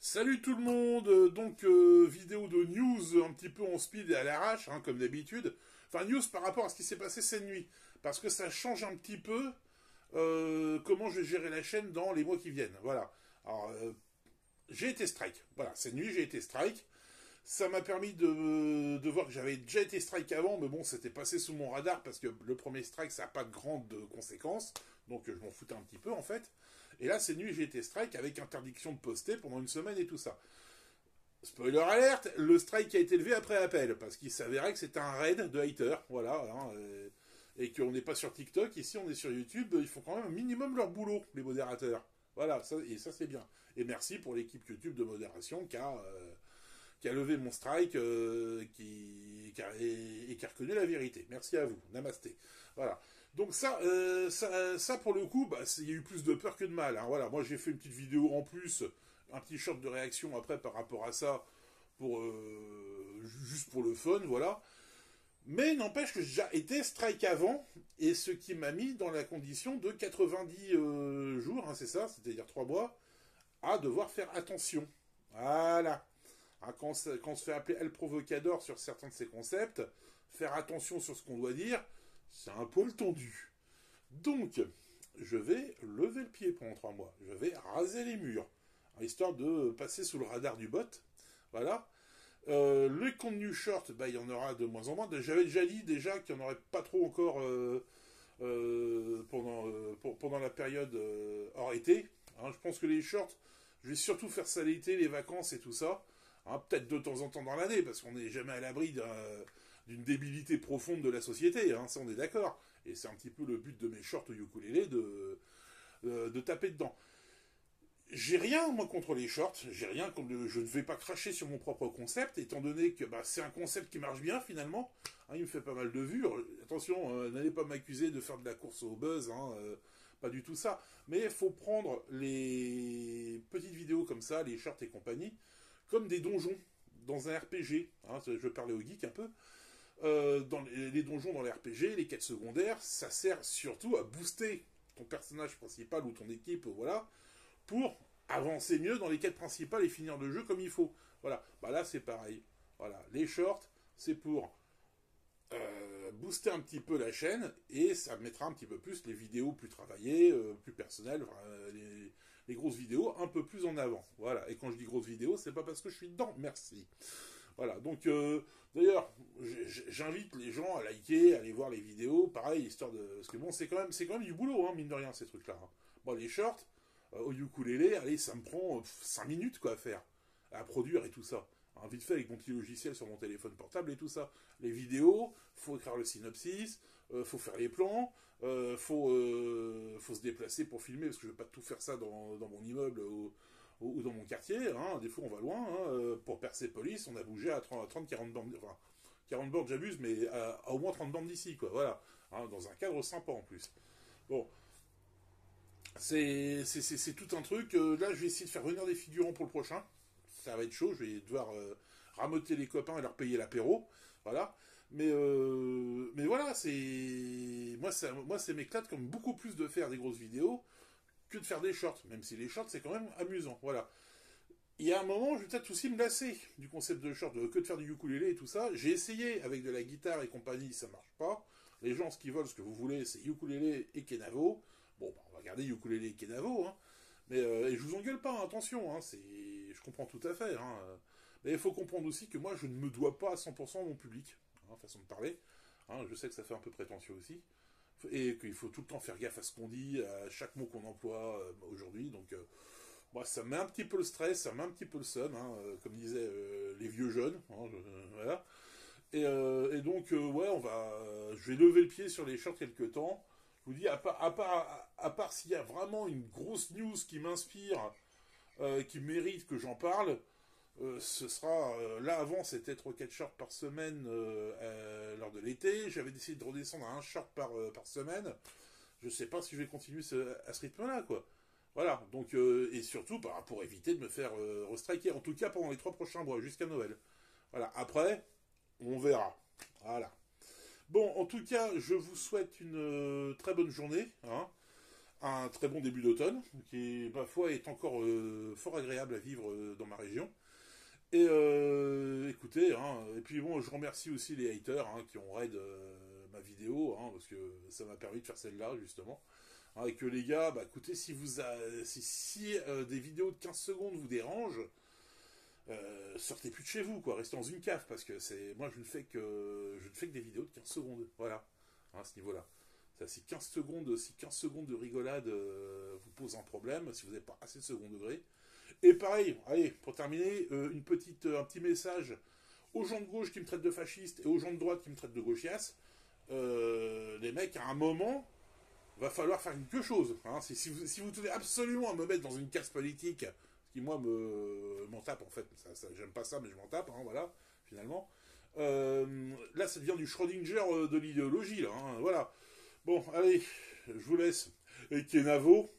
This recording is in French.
Salut tout le monde euh, Donc, euh, vidéo de news un petit peu en speed et à l'arrache, hein, comme d'habitude. Enfin, news par rapport à ce qui s'est passé cette nuit. Parce que ça change un petit peu euh, comment je vais gérer la chaîne dans les mois qui viennent. Voilà. Alors, j'ai été strike. Voilà, cette nuit, j'ai été strike. Ça m'a permis de, de, voir que j'avais déjà été strike avant, mais bon, c'était passé sous mon radar parce que le premier strike, ça n'a pas de grandes conséquences. Donc, je m'en foutais un petit peu, en fait. Et là, cette nuit, j'ai été strike avec interdiction de poster pendant une semaine et tout ça. Spoiler alerte, le strike a été levé après appel, parce qu'il s'avérait que c'était un raid de haters, voilà, hein, et qu'on n'est pas sur TikTok, ici on est sur YouTube, ils font quand même un minimum leur boulot, les modérateurs. Voilà, et ça c'est bien. Et merci pour l'équipe YouTube de modération qui a, euh, levé mon strike euh, et, qui a reconnu la vérité. Merci à vous. Namasté. Voilà. Donc ça, euh, ça, ça, pour le coup, bah, il y a eu plus de peur que de mal. Hein. Voilà, moi j'ai fait une petite vidéo en plus, un petit short de réaction après par rapport à ça, euh, juste pour le fun, voilà. Mais n'empêche que j'ai été strike avant, et ce qui m'a mis dans la condition de 90 euh, jours, hein, c'est ça, c'est-à-dire 3 mois, à devoir faire attention. Voilà. Hein, quand, on se fait appeler El Provocador sur certains de ces concepts, faire attention sur ce qu'on doit dire, c'est un poil tendu. Donc, je vais lever le pied pendant trois mois. Je vais raser les murs, histoire de passer sous le radar du bot. Voilà. Euh, le contenu short, bah, il y en aura de moins en moins. J'avais déjà dit déjà qu'il n'y en aurait pas trop encore euh, euh, pendant, pendant la période hors été. Hein, je pense que les shorts, je vais surtout faire ça l'été, les vacances et tout ça. Hein, peut-être de temps en temps dans l'année, parce qu'on n'est jamais à l'abri d'une débilité profonde de la société, hein, ça on est d'accord. Et c'est un petit peu le but de mes shorts ukulélé de, euh, de taper dedans. J'ai rien, moi, contre les shorts. J'ai rien Je ne vais pas cracher sur mon propre concept, étant donné que bah, c'est un concept qui marche bien, finalement. Hein, il me fait pas mal de vues. Attention, euh, n'allez pas m'accuser de faire de la course au buzz. Euh, pas du tout ça. Mais il faut prendre les petites vidéos comme ça, les shorts et compagnie, comme des donjons dans un RPG. Hein, je parlais au geek un peu. Euh, dans les, donjons dans les RPG, les quêtes secondaires, ça sert surtout à booster ton personnage principal ou ton équipe, voilà, pour avancer mieux dans les quêtes principales et finir le jeu comme il faut. Voilà. Bah là, c'est pareil. Voilà. Les shorts, c'est pour euh, booster un petit peu la chaîne et ça mettra un petit peu plus les vidéos plus travaillées, euh, plus personnelles, les, grosses vidéos un peu plus en avant. Voilà. Et quand je dis grosses vidéos, c'est pas parce que je suis dedans. Merci. Voilà. Donc, euh, d'ailleurs, j'invite les gens à liker, à aller voir les vidéos. Pareil, histoire de. Parce que bon, c'est quand même, quand même du boulot, hein, mine de rien, ces trucs-là. Hein. Bon, les shorts, au ukulélé, allez, ça me prend 5 minutes quoi à faire, à produire et tout ça vite fait avec mon petit logiciel sur mon téléphone portable et tout ça. Les vidéos, faut écrire le synopsis, euh, faut faire les plans, euh, faut, euh, faut se déplacer pour filmer, parce que je vais pas tout faire ça dans, dans mon immeuble ou, dans mon quartier. Hein. Des fois, on va loin. Hein. Pour Persepolis, on a bougé à 30-40 bornes, enfin, 40 bornes, j'abuse, mais à, au moins 30 bornes d'ici, quoi. Voilà. Hein, dans un cadre sympa en plus. Bon. C'est tout un truc. là, je vais essayer de faire venir des figurants pour le prochain ça va être chaud, je vais devoir euh, ramoter les copains et leur payer l'apéro, voilà. Mais euh, mais voilà, c'est moi ça moi ça m'éclate comme beaucoup plus de faire des grosses vidéos que de faire des shorts, même si les shorts c'est quand même amusant, voilà. Il y a un moment, je vais peut-être aussi me lasser du concept de short, que de faire du ukulélé et tout ça. J'ai essayé avec de la guitare et compagnie, ça marche pas. Les gens, ce qu'ils veulent, ce que vous voulez, c'est ukulélé et kenavo. Bon, bah, on va garder ukulélé et kenavo, hein. Mais euh, et je vous engueule pas, hein, attention, hein, c'est, je comprends tout à fait. Hein, mais il faut comprendre aussi que moi, je ne me dois pas à 100% à mon public, hein, façon de parler. Je sais que ça fait un peu prétentieux aussi, et qu'il faut tout le temps faire gaffe à ce qu'on dit, à chaque mot qu'on emploie euh, aujourd'hui. Donc, moi, ça met un petit peu le stress, ça met un petit peu le seum, comme disaient les vieux jeunes. voilà. Et, donc, ouais, on va, je vais lever le pied sur les shorts quelque temps vous dis, à part, à part, s'il y a vraiment une grosse news qui m'inspire, euh, qui mérite que j'en parle, euh, ce sera euh, là avant c'était 3-4 shorts par semaine lors de l'été. J'avais décidé de redescendre à un short par, par semaine. Je sais pas si je vais continuer à ce rythme-là, quoi. Voilà, donc, et surtout bah, pour éviter de me faire restriker, en tout cas pendant les trois prochains mois, jusqu'à Noël. Voilà, après, on verra. Voilà. Bon, en tout cas, je vous souhaite une euh, très bonne journée. Hein. un très bon début d'automne, qui, ma foi, est encore fort agréable à vivre dans ma région. Et écoutez, hein, et puis bon, je remercie aussi les haters hein, qui ont raid ma vidéo, hein, parce que ça m'a permis de faire celle-là, justement. et que les gars, bah écoutez, si vous si, des vidéos de 15 secondes vous dérangent, euh, sortez plus de chez vous, quoi, restez dans une cave, parce que c'est, moi je ne fais que, je ne fais que des vidéos de 15 secondes, voilà, à ce niveau-là. Si 15 secondes, si 15 secondes de rigolade euh, vous pose un problème, si vous n'avez pas assez de second degré. Et pareil, allez, pour terminer, euh, une petite, un petit message aux gens de gauche qui me traitent de fasciste et aux gens de droite qui me traitent de gauchias. les mecs, à un moment, va falloir faire quelque chose. Hein. Si, vous, si absolument à me mettre dans une case politique qui moi me m'en tape en fait. J'aime pas ça, mais je m'en tape, hein, voilà, finalement. Euh, là, ça devient du Schrödinger euh, de l'idéologie, là. Hein, voilà. Bon, allez, je vous laisse. Et Kenavo,